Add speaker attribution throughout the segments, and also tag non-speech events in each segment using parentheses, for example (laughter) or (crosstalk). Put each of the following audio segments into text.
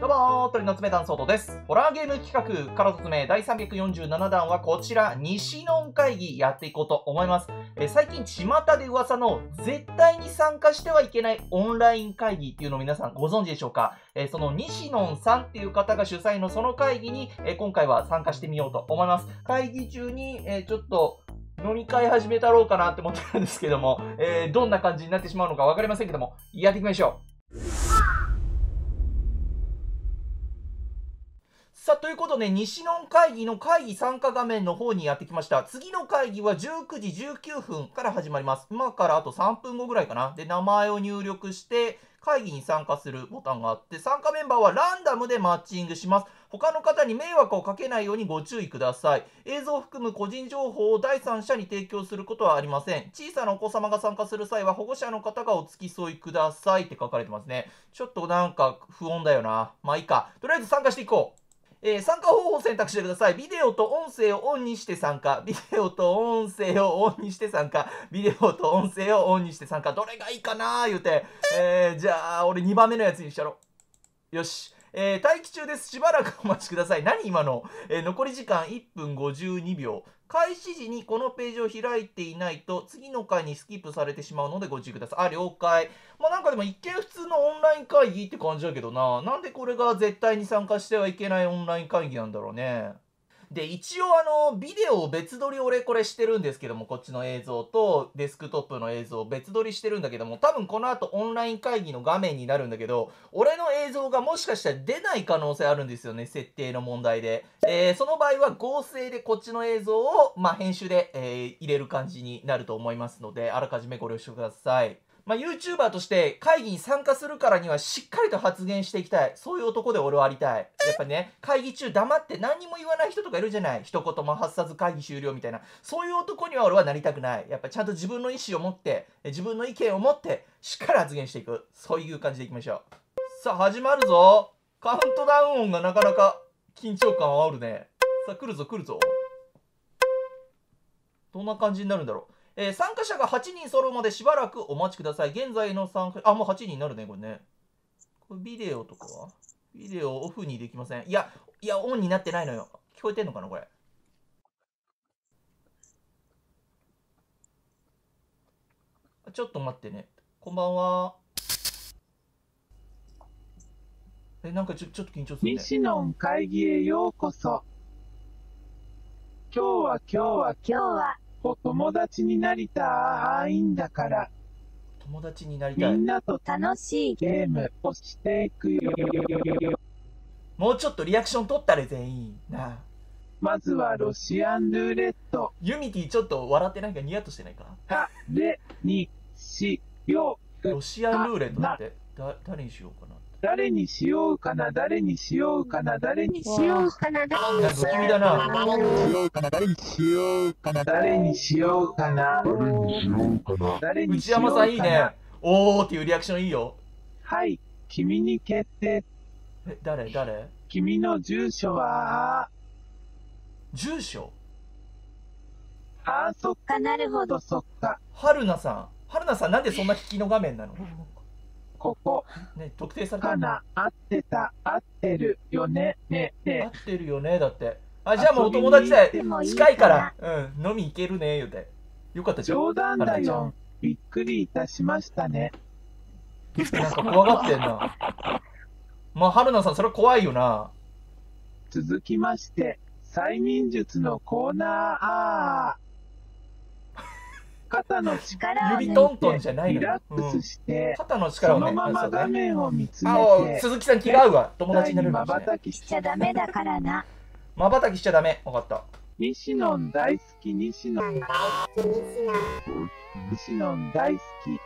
Speaker 1: どうもー鳥の爪団ソードです。ホラーゲーム企画から説明第347弾はこちら、西ノン会議やっていこうと思います。えー最近巷で噂の絶対に参加してはいけないオンライン会議っていうのを皆さんご存知でしょうか、えーその西野さんっていう方が主催のその会議に、えー今回は参加してみようと思います。会議中に、えちょっと飲み会始めたろうかなって思ってるんですけども、えーどんな感じになってしまうのかわかりませんけども、やっていきましょう。さあ、ということで、西野会議の会議参加画面の方にやってきました。次の会議は19時19分から始まります。今からあと3分後ぐらいかな。で、名前を入力して、会議に参加するボタンがあって、参加メンバーはランダムでマッチングします。他の方に迷惑をかけないようにご注意ください。映像を含む個人情報を第三者に提供することはありません。小さなお子様が参加する際は保護者の方がお付き添いくださいって書かれてますね。ちょっとなんか不穏だよな。まあいいか。とりあえず参加していこう。えー参加方法を選択してください。ビデオと音声をオンにして参加。ビデオと音声をオンにして参加。ビデオと音声をオンにして参加。どれがいいかなー言うて。えーじゃあ、俺2番目のやつにしたろ。よし。えー待機中です。しばらくお待ちください。何今の、えー残り時間1分52秒。開始時にこのページを開いていないと次の回にスキップされてしまうのでご注意ください。あ、了解。まあなんかでも一見普通のオンライン会議って感じだけどな。なんでこれが絶対に参加してはいけないオンライン会議なんだろうね。で、一応あの、ビデオを別撮り俺これしてるんですけども、こっちの映像とデスクトップの映像を別撮りしてるんだけども、多分この後オンライン会議の画面になるんだけど、俺の映像がもしかしたら出ない可能性あるんですよね、設定の問題で。えーその場合は合成でこっちの映像を、まあ、編集で、えー入れる感じになると思いますので、あらかじめご了承ください。まあ、YouTuber として会議に参加するからにはしっかりと発言していきたい。そういう男で俺はありたい。やっぱね、会議中黙って何にも言わない人とかいるじゃない。一言も発さず会議終了みたいな。そういう男には俺はなりたくない。やっぱちゃんと自分の意思を持って、自分の意見を持って、しっかり発言していく。そういう感じでいきましょう。さあ、始まるぞ。カウントダウン音がなかなか緊張感あるね。さあ、来るぞ来るぞ。どんな感じになるんだろう。えー参加者が8人揃うまでしばらくお待ちください。現在の参加、あ、もう8人になるね、これね。これビデオとかは？ビデオオフにできません。いや、いや、オンになってないのよ。聞こえてんのかな、これ？ちょっと待ってね。こんばんは。え、なんかちょちょっと緊張するね。
Speaker 2: 西野会議へようこそ。今日は今日は
Speaker 3: 今日は
Speaker 2: お友達になりたいんだから、
Speaker 1: 友達になりたい
Speaker 2: みん。なと
Speaker 3: 楽しい
Speaker 2: ゲームをしていくよ。
Speaker 1: もうちょっとリアクション取ったれ、全員。なあ。
Speaker 2: まずはロシアンルーレット。
Speaker 1: ユミティちょっと笑ってないかニヤッとしてないか？
Speaker 2: たれにしよう。
Speaker 1: ロシアンルーレットってだ誰にしようかな
Speaker 2: 誰にしようかな、誰にしようかな、誰にし
Speaker 3: しよ
Speaker 2: よう
Speaker 3: うかな。誰
Speaker 1: なんか不気味だな。
Speaker 4: しようかな、誰にしようかな、
Speaker 2: 誰にしようかな、
Speaker 4: 誰にしようかな。
Speaker 2: 誰に
Speaker 1: 内
Speaker 2: しようかな。
Speaker 1: 山さんいいね。おーっていうリアクションいいよ。
Speaker 2: はい、君に決定。
Speaker 1: え誰？誰？
Speaker 2: 君の住所は、
Speaker 1: 住所？
Speaker 2: あーそっ
Speaker 3: か。なるほ
Speaker 2: と
Speaker 3: ど。
Speaker 2: そっか。
Speaker 1: 春菜さん。春菜さんなんでそんな引きの画面なの？
Speaker 2: ここ
Speaker 1: ね特定された。
Speaker 2: かな合ってた。合ってるよね。ね
Speaker 1: 合
Speaker 2: ね
Speaker 1: ってるよねだって。あじゃあもうお友達で近いから。うん飲み行けるね言うて。よかったじゃん
Speaker 2: 冗談だよ。びっくりいたしましたね。
Speaker 1: なんか怖がってんな。まあ春菜さんそれは怖いよな。
Speaker 2: 続きまして催眠術のコーナー肩の力
Speaker 3: 力を
Speaker 1: 指トントンじゃないの
Speaker 2: リラ
Speaker 1: よ、
Speaker 2: ックスして、
Speaker 1: 肩の力
Speaker 2: そ
Speaker 1: をね
Speaker 2: のまま画面を見つめて
Speaker 1: 鈴木さん気が合うわ。友達になれるか
Speaker 2: ま
Speaker 1: もしれない。
Speaker 2: ばたきし
Speaker 3: しちゃダメだからな。
Speaker 1: まばたきしちゃダメ。分かった。
Speaker 2: 西野大好き西野。西野大好き。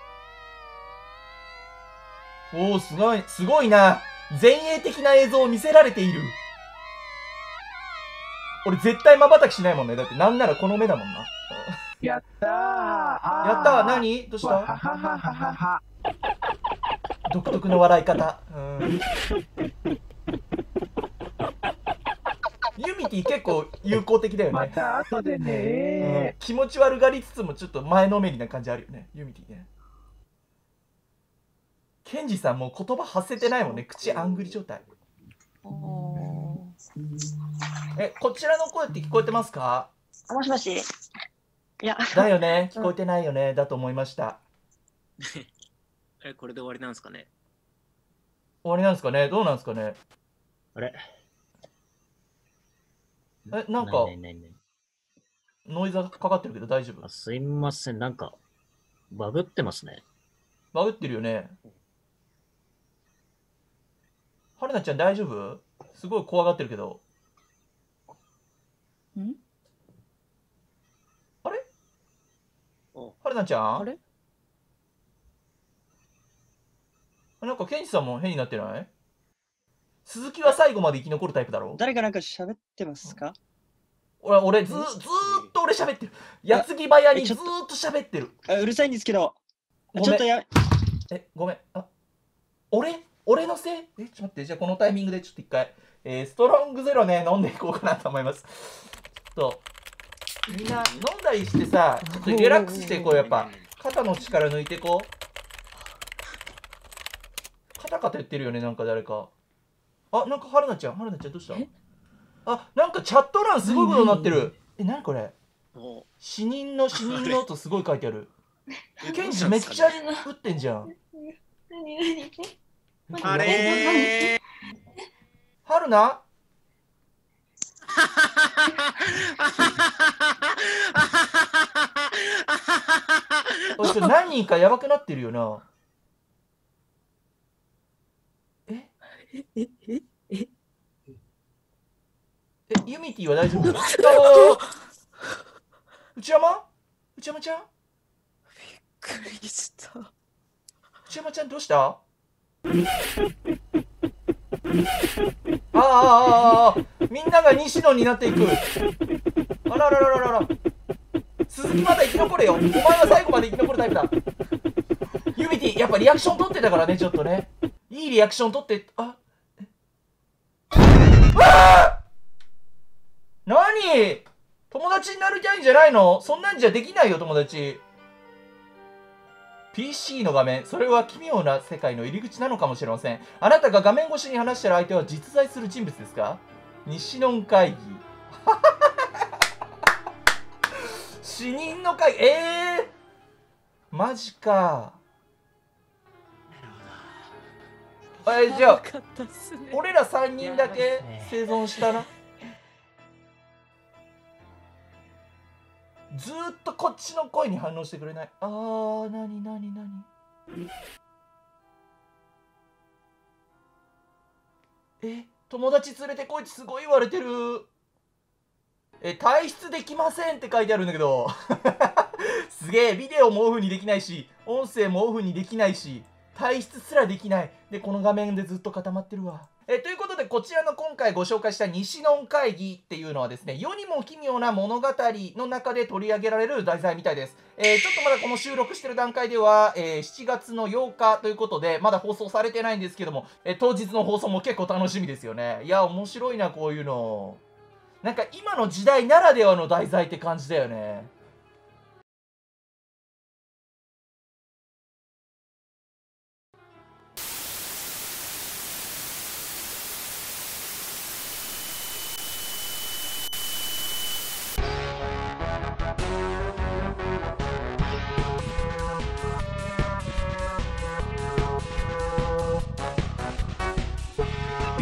Speaker 1: おおすごい。すごいな。前衛的な映像を見せられている。俺絶対まばたきしないもんね。だってなんならこの目だもんな
Speaker 2: やったー。あ
Speaker 1: やったー。何？どうした？
Speaker 2: わははははは。は
Speaker 1: 独特の笑い方。うん。ユミティ結構友好的だよ
Speaker 2: ま
Speaker 1: ね、
Speaker 2: た後で
Speaker 1: うん。
Speaker 2: ね、
Speaker 1: 気持ち悪がりつつもちょっと前のめりな感じあるよね。ユミティね。ケンジさんもう言葉発せてないもんね。口あんぐり状態。え、こちらの声って聞こえてますか？
Speaker 3: あもしもし。いや、
Speaker 1: だよね。聞こえてないよね。だと思いました。(laughs)
Speaker 5: え、これで終わりなんですかね？
Speaker 1: 終わりなんですかね？どうなんですかね？
Speaker 6: あれ？
Speaker 1: えなんか
Speaker 6: ないないないない
Speaker 1: ノイズがかかってるけど大丈夫？
Speaker 6: あすいません、なんか、バグってますね。
Speaker 1: バグってるよね。はるなちゃん大丈夫？すごい怖がってるけど。
Speaker 3: ん
Speaker 1: あれ
Speaker 5: お
Speaker 1: はるなちゃん？
Speaker 3: あれ？
Speaker 1: なんかケンジさんも変になってない？鈴木は最後まで生き残るタイプだろ？
Speaker 7: 誰かなんか喋ってますか？
Speaker 1: 俺、俺ず、ずーっと俺喋ってる。矢継ぎ早にずーっと喋ってる。
Speaker 7: あうるさいんですけど、ちょっとや、
Speaker 1: え、ごめん。あ、俺？俺のせい？え、ちょっと待って。じゃあこのタイミングでちょっと一回、えーストロングゼロね、飲んでいこうかなと思います。ちょっと、みんな飲んだりしてさ、ちょっとリラックスしていこう、やっぱ。肩の力抜いていこう。カタカタ言ってるよね、なんか誰か。あ、なんか春菜ちゃん、春菜ちゃんどうした？あ、なんかチャット欄すごいことになってる。え、なにこれ？
Speaker 5: お
Speaker 1: 死人の死人のとすごい書いてある。ケンジめっちゃ打ってんじゃん。
Speaker 3: 何何
Speaker 5: あれ
Speaker 1: 春菜？(laughs) おいちょ何人かやばくなってるよな。え？
Speaker 3: え、え、え、
Speaker 1: え、ユミティは大丈夫 (laughs) 内山？内山ちゃん？
Speaker 3: びっくりした。
Speaker 1: 内山ちゃんどうした？あああああああみんなが西野になっていく。あらららららら。鈴木まだ生き残れよ。お前は最後まで生き残るタイプだ。ユミティやっぱリアクション取ってたからねちょっとね。いいリアクション取ってあああ何？友達になりたいんじゃないの？そんなんじゃできないよ友達。PC の画面。それは奇妙な世界の入り口なのかもしれません。あなたが画面越しに話してる相手は実在する人物ですか？西野会議。死人の会ええー、マジか。えじゃあ。俺ら3人だけ生存したな。ずーっとこっちの声に反応してくれない。あーなになになに。え？友達連れてこいってすごい言われてる。え退出できませんって書いてあるんだけど。(laughs) すげえビデオもオフにできないし音声もオフにできないし退出すらできない。でこの画面でずっと固まってるわ。えということでこちらの今回ご紹介した西野会議っていうのはですね世にも奇妙な物語の中で取り上げられる題材みたいです、えーちょっとまだこの収録してる段階では、えー7月の8日ということでまだ放送されてないんですけども、えー当日の放送も結構楽しみですよね。いや面白いなこういうの。なんか今の時代ならではの題材って感じだよね。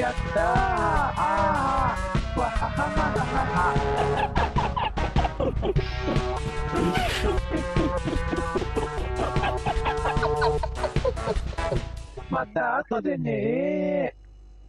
Speaker 2: やったー。あー。わはははははまた後でねー。